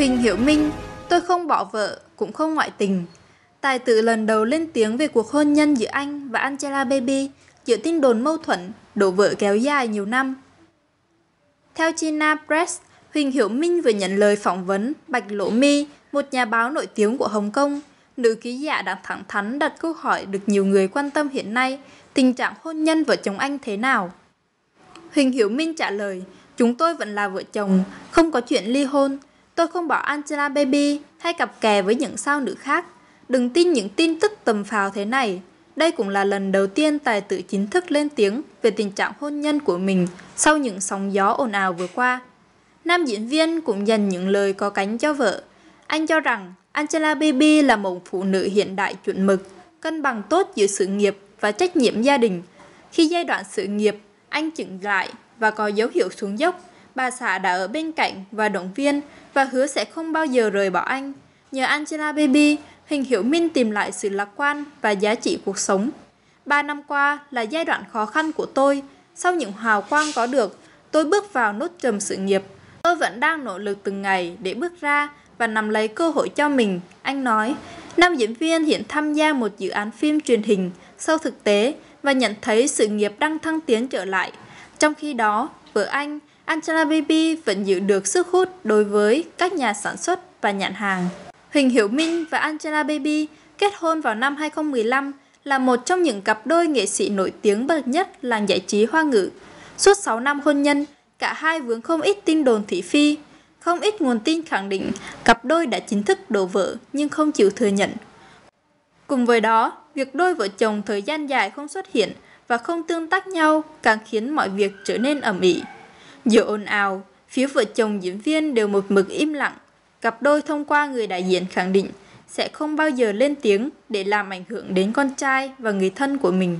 Huỳnh Hiểu Minh, tôi không bỏ vợ, cũng không ngoại tình. Tài tử lần đầu lên tiếng về cuộc hôn nhân giữa anh và Angela Baby, giữa tin đồn mâu thuẫn, đổ vỡ kéo dài nhiều năm. Theo China Press, Huỳnh Hiểu Minh vừa nhận lời phỏng vấn Bạch Lỗ Mi, một nhà báo nổi tiếng của Hồng Kông. Nữ ký giả đang thẳng thắn đặt câu hỏi được nhiều người quan tâm hiện nay, tình trạng hôn nhân vợ chồng anh thế nào? Huỳnh Hiểu Minh trả lời, chúng tôi vẫn là vợ chồng, không có chuyện ly hôn. Tôi không bỏ Angela Baby hay cặp kè với những sao nữ khác. Đừng tin những tin tức tầm phào thế này. Đây cũng là lần đầu tiên tài tử chính thức lên tiếng về tình trạng hôn nhân của mình sau những sóng gió ồn ào vừa qua. Nam diễn viên cũng dành những lời có cánh cho vợ. Anh cho rằng Angela Baby là một phụ nữ hiện đại chuẩn mực, cân bằng tốt giữa sự nghiệp và trách nhiệm gia đình. Khi giai đoạn sự nghiệp, anh chững lại và có dấu hiệu xuống dốc, bà xã đã ở bên cạnh và động viên và hứa sẽ không bao giờ rời bỏ anh. Nhờ Angela Baby, hình Hiểu Minh tìm lại sự lạc quan và giá trị cuộc sống. Ba năm qua là giai đoạn khó khăn của tôi. Sau những hào quang có được, tôi bước vào nốt trầm sự nghiệp. Tôi vẫn đang nỗ lực từng ngày để bước ra và nắm lấy cơ hội cho mình. Anh nói, nam diễn viên hiện tham gia một dự án phim truyền hình sau thực tế và nhận thấy sự nghiệp đang thăng tiến trở lại. Trong khi đó, vợ anh, Angela Baby vẫn giữ được sức hút đối với các nhà sản xuất và nhãn hàng. Huỳnh Hiểu Minh và Angela Baby kết hôn vào năm 2015 là một trong những cặp đôi nghệ sĩ nổi tiếng bậc nhất làng giải trí hoa ngữ. Suốt 6 năm hôn nhân, cả hai vướng không ít tin đồn thị phi. Không ít nguồn tin khẳng định cặp đôi đã chính thức đổ vỡ nhưng không chịu thừa nhận. Cùng với đó, việc đôi vợ chồng thời gian dài không xuất hiện và không tương tác nhau càng khiến mọi việc trở nên ẩm ĩ. Giữa ồn ào, phía vợ chồng diễn viên đều một mực im lặng Cặp đôi thông qua người đại diện khẳng định sẽ không bao giờ lên tiếng để làm ảnh hưởng đến con trai và người thân của mình.